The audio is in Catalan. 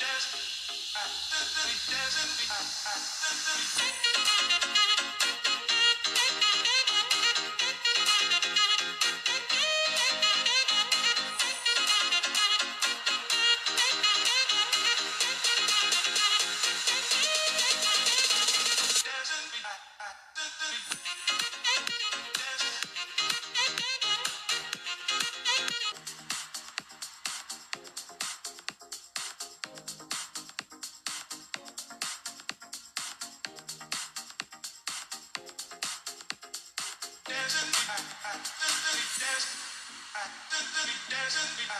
doesn't, it doesn't, it doesn't. dance.